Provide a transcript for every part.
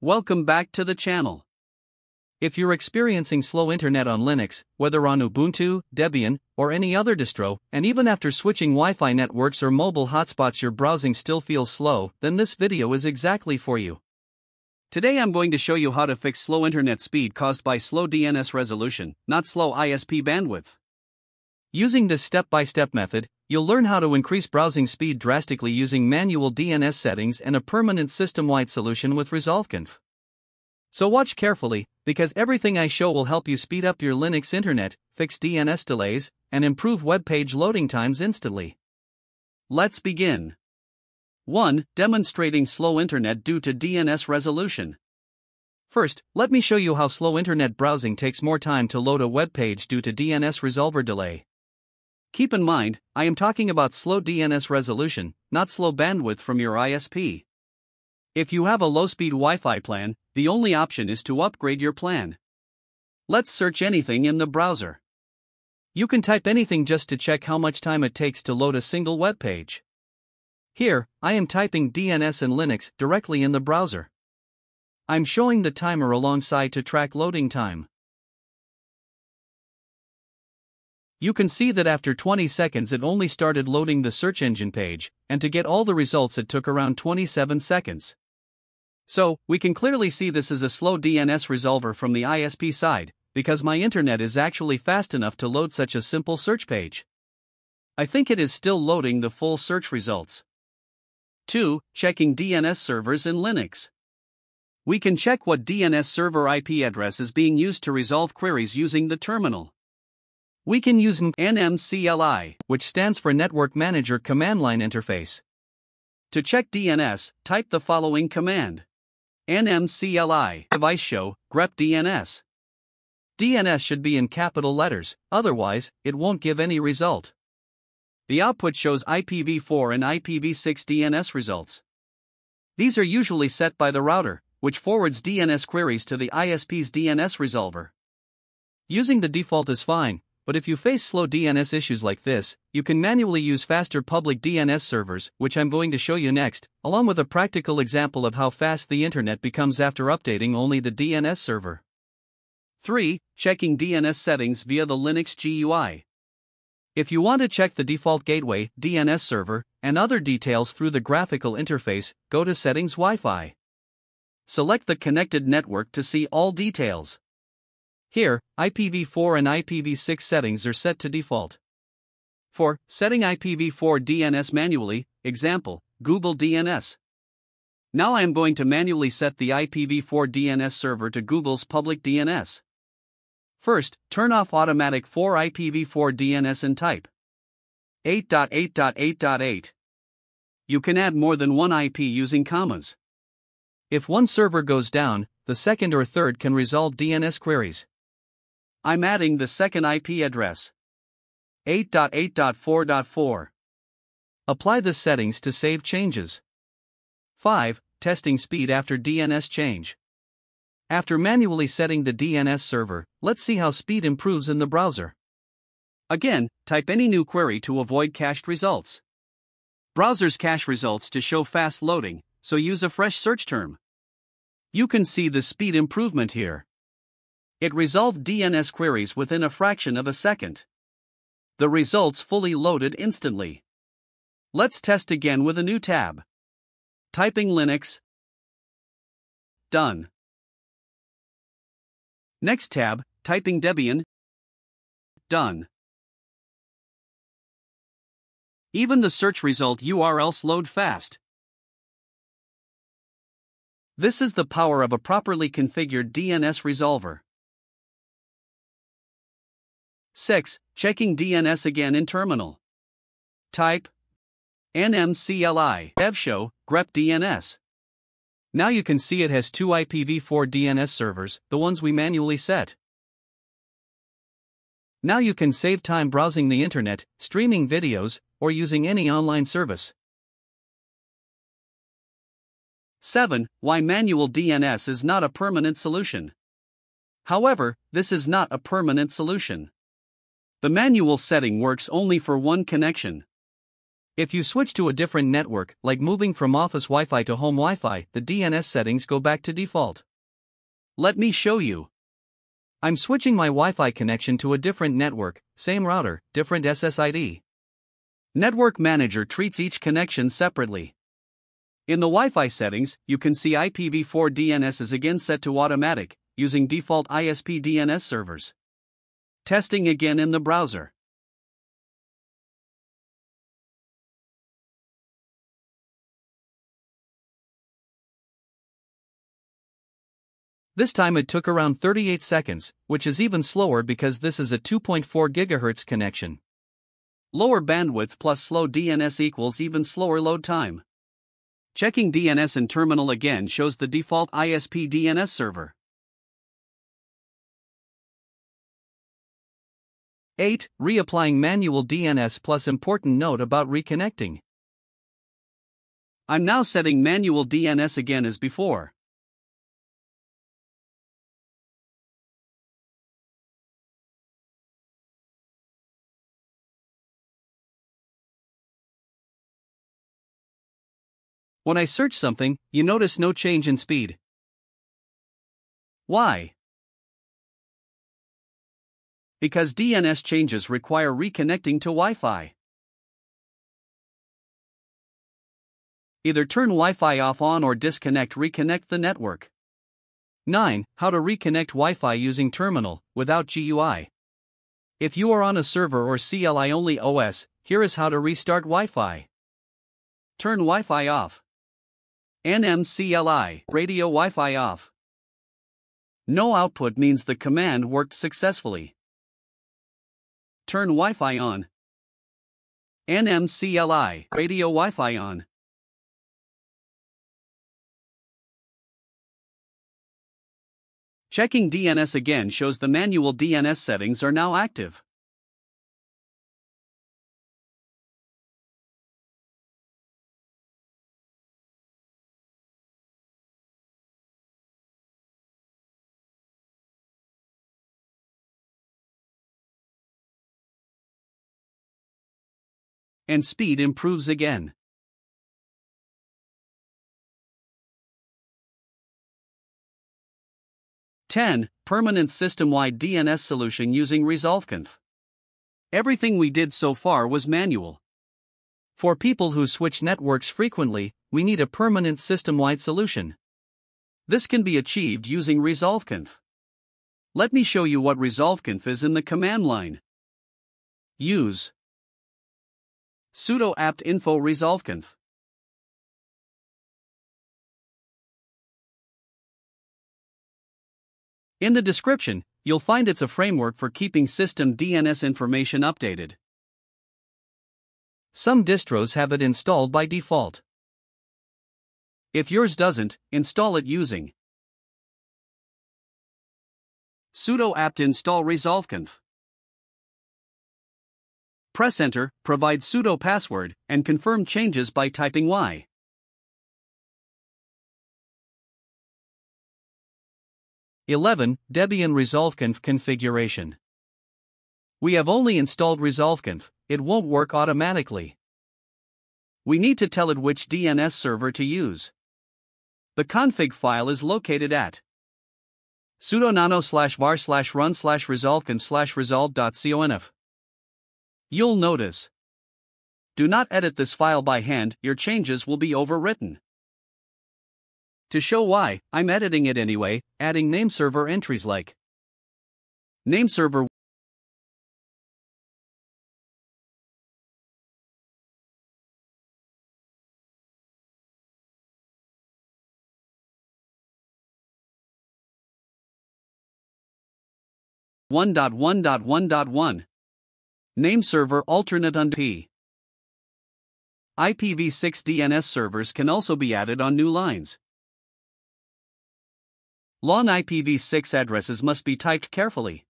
Welcome back to the channel. If you're experiencing slow internet on Linux, whether on Ubuntu, Debian, or any other distro, and even after switching Wi Fi networks or mobile hotspots your browsing still feels slow, then this video is exactly for you. Today I'm going to show you how to fix slow internet speed caused by slow DNS resolution, not slow ISP bandwidth. Using this step by step method, you'll learn how to increase browsing speed drastically using manual DNS settings and a permanent system wide solution with resolvconf. So watch carefully, because everything I show will help you speed up your Linux internet, fix DNS delays, and improve web page loading times instantly. Let's begin. 1. Demonstrating slow internet due to DNS resolution. First, let me show you how slow internet browsing takes more time to load a web page due to DNS resolver delay. Keep in mind, I am talking about slow DNS resolution, not slow bandwidth from your ISP. If you have a low speed Wi Fi plan, the only option is to upgrade your plan. Let's search anything in the browser. You can type anything just to check how much time it takes to load a single web page. Here, I am typing DNS and Linux directly in the browser. I'm showing the timer alongside to track loading time. You can see that after 20 seconds it only started loading the search engine page, and to get all the results it took around 27 seconds. So, we can clearly see this is a slow DNS resolver from the ISP side, because my internet is actually fast enough to load such a simple search page. I think it is still loading the full search results. 2. Checking DNS servers in Linux. We can check what DNS server IP address is being used to resolve queries using the terminal. We can use NMCLI, which stands for Network Manager Command Line Interface. To check DNS, type the following command NMCLI device show grep DNS. DNS should be in capital letters, otherwise, it won't give any result. The output shows IPv4 and IPv6 DNS results. These are usually set by the router, which forwards DNS queries to the ISP's DNS resolver. Using the default is fine, but if you face slow DNS issues like this, you can manually use faster public DNS servers, which I'm going to show you next, along with a practical example of how fast the internet becomes after updating only the DNS server. 3. Checking DNS settings via the Linux GUI. If you want to check the default gateway, DNS server, and other details through the graphical interface, go to Settings Wi Fi. Select the connected network to see all details. Here, IPv4 and IPv6 settings are set to default. For setting IPv4 DNS manually, example, Google DNS. Now I am going to manually set the IPv4 DNS server to Google's public DNS. First, turn off automatic for IPv4 DNS and type 8.8.8.8. You can add more than one IP using commas. If one server goes down, the second or third can resolve DNS queries. I'm adding the second IP address 8.8.4.4. Apply the settings to save changes. 5. Testing speed after DNS change. After manually setting the DNS server, let's see how speed improves in the browser. Again, type any new query to avoid cached results. Browsers cache results to show fast loading, so use a fresh search term. You can see the speed improvement here. It resolved DNS queries within a fraction of a second. The results fully loaded instantly. Let's test again with a new tab. Typing Linux. Done. Next tab, typing Debian. Done. Even the search result URLs load fast. This is the power of a properly configured DNS resolver. 6. Checking DNS again in terminal. Type NMCLI devshow grep DNS. Now you can see it has two IPv4 DNS servers, the ones we manually set. Now you can save time browsing the internet, streaming videos, or using any online service. 7. Why manual DNS is not a permanent solution. However, this is not a permanent solution. The manual setting works only for one connection. If you switch to a different network, like moving from office Wi Fi to home Wi Fi, the DNS settings go back to default. Let me show you. I'm switching my Wi Fi connection to a different network, same router, different SSID. Network Manager treats each connection separately. In the Wi Fi settings, you can see IPv4 DNS is again set to automatic, using default ISP DNS servers. Testing again in the browser. This time it took around 38 seconds, which is even slower because this is a 2.4 GHz connection. Lower bandwidth plus slow DNS equals even slower load time. Checking DNS in terminal again shows the default ISP DNS server. 8. Reapplying manual DNS plus important note about reconnecting. I'm now setting manual DNS again as before. When I search something, you notice no change in speed. Why? Because DNS changes require reconnecting to Wi Fi. Either turn Wi Fi off on or disconnect reconnect the network. 9. How to reconnect Wi Fi using terminal, without GUI. If you are on a server or CLI only OS, here is how to restart Wi Fi. Turn Wi Fi off. NMCLI, radio Wi Fi off. No output means the command worked successfully. Turn Wi Fi on. NMCLI, radio Wi Fi on. Checking DNS again shows the manual DNS settings are now active. And speed improves again. Ten Permanent system-wide DNS solution using resolvconf. Everything we did so far was manual. For people who switch networks frequently, we need a permanent system-wide solution. This can be achieved using resolvconf. Let me show you what resolvconf is in the command line. Use sudo apt info resolvconf. In the description, you'll find it's a framework for keeping system DNS information updated. Some distros have it installed by default. If yours doesn't, install it using sudo apt install resolvconf. Press enter, provide sudo password, and confirm changes by typing Y. Eleven Debian resolvconf configuration. We have only installed resolvconf, it won't work automatically. We need to tell it which DNS server to use. The config file is located at sudo nano slash var slash run slash resolvconf slash resolv.conf. You'll notice. Do not edit this file by hand, your changes will be overwritten. To show why, I'm editing it anyway, adding nameserver entries like nameserver one dot one dot one dot one Name server alternate under P. IPv6 DNS servers can also be added on new lines. Long IPv6 addresses must be typed carefully.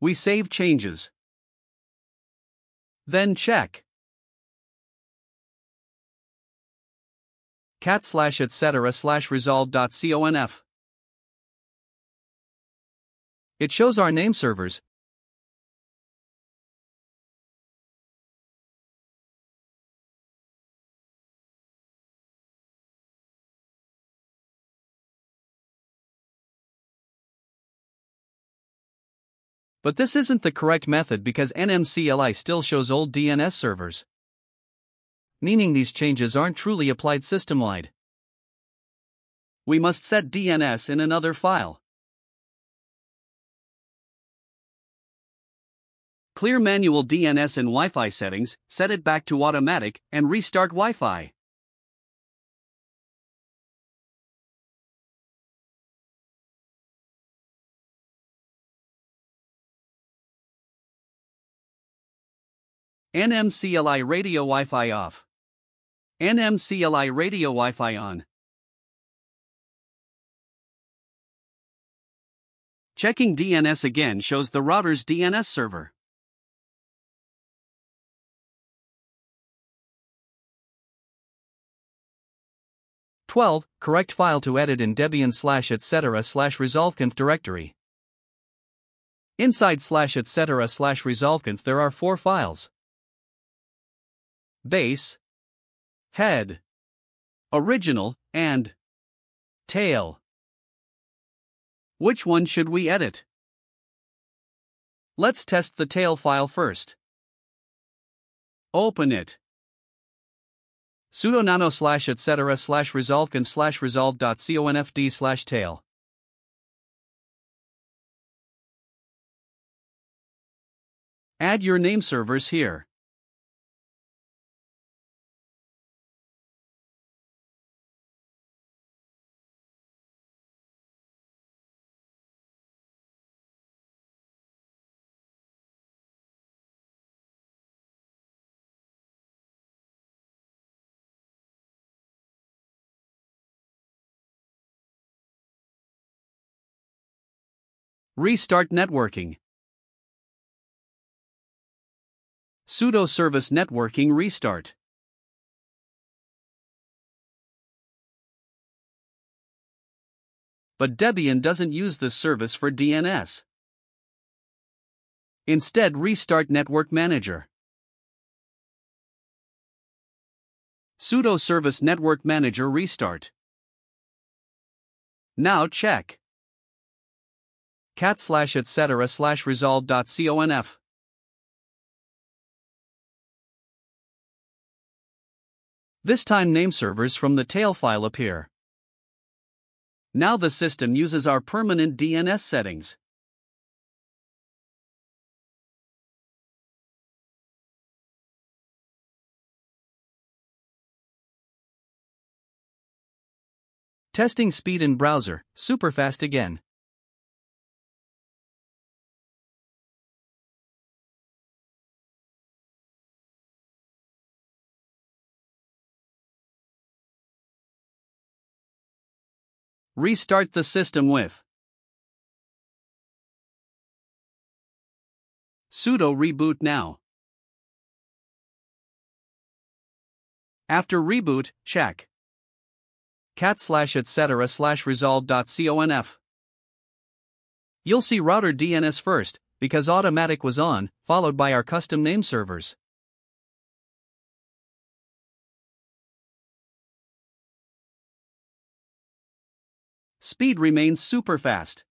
We save changes. Then check. cat slash etc slash resolv.conf. It shows our name servers. But this isn't the correct method because NMCLI still shows old DNS servers. Meaning these changes aren't truly applied system-wide. We must set DNS in another file. Clear manual DNS and Wi Fi settings, set it back to automatic, and restart Wi Fi. NMCLI radio Wi Fi off. NMCLI radio Wi Fi on. Checking DNS again shows the router's DNS server. Twelve, correct file to edit in Debian slash etc slash resolvconf directory. Inside slash etc slash resolvconf there are four files base, head, original, and tail. Which one should we edit? Let's test the tail file first. Open it. Sudo nano slash etc slash resolvconf slash resolv.conf.d slash tail. Add your name servers here. Restart networking. Sudo service networking restart. But Debian doesn't use this service for DNS. Instead, restart Network Manager. Sudo Service Network Manager restart. Now check cat slash etc slash resolv.conf. This time name servers from the tail file appear. Now the system uses our permanent DNS settings. Testing speed in browser, superfast again. Restart the system with sudo reboot now. After reboot, check cat slash etc slash resolv.conf. You'll see router DNS first, because automatic was on, followed by our custom name servers. Speed remains super fast.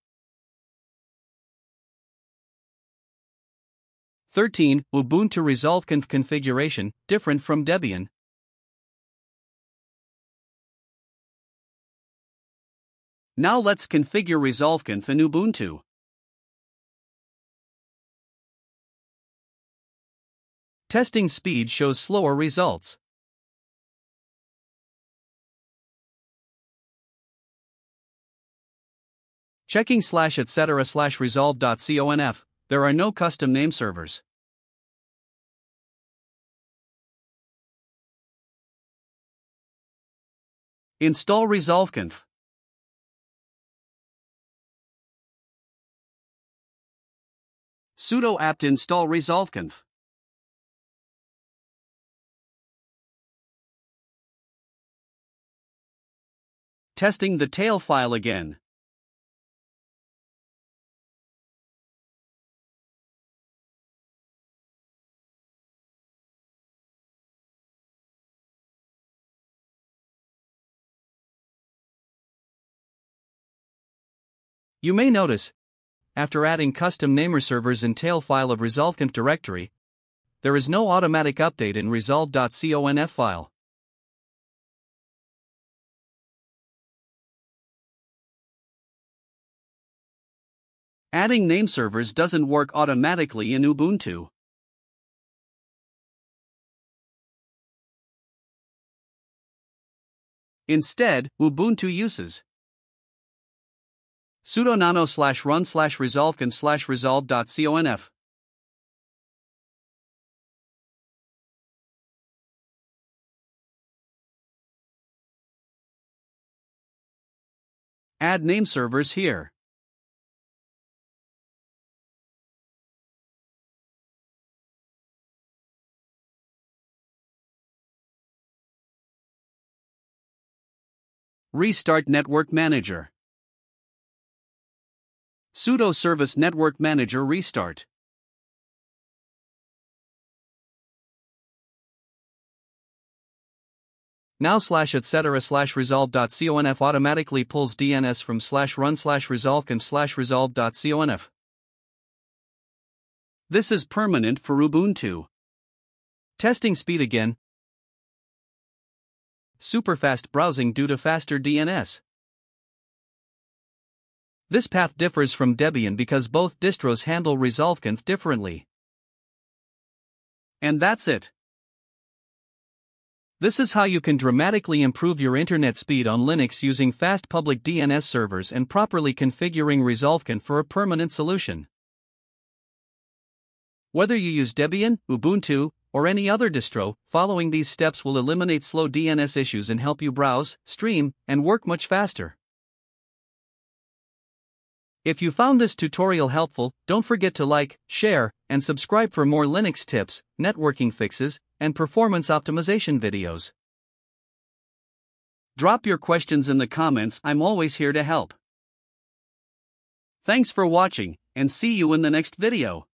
13. Ubuntu resolvconf configuration, different from Debian. Now let's configure resolvconf in Ubuntu. Testing speed shows slower results. Checking slash etc slash resolv.conf, there are no custom name servers. Install resolvconf. sudo apt install resolvconf. Testing the tail file again. You may notice after adding custom namer servers in tail file of resolvconf directory, there is no automatic update in resolv.conf file. Adding name servers doesn't work automatically in Ubuntu. Instead, Ubuntu uses sudo nano slash run slash resolvconf slash resolv.conf. Add name servers here. Restart Network Manager. Sudo Service Network Manager Restart. Now slash etc slash resolv.conf automatically pulls DNS from slash run slash resolvconf slash resolv.conf. This is permanent for Ubuntu. Testing speed again, superfast browsing due to faster DNS. This path differs from Debian because both distros handle resolvconf differently. And that's it. This is how you can dramatically improve your internet speed on Linux using fast public DNS servers and properly configuring resolvconf for a permanent solution. Whether you use Debian, Ubuntu, or any other distro, following these steps will eliminate slow DNS issues and help you browse, stream, and work much faster. If you found this tutorial helpful, don't forget to like, share, and subscribe for more Linux tips, networking fixes, and performance optimization videos. Drop your questions in the comments, I'm always here to help. Thanks for watching, and see you in the next video.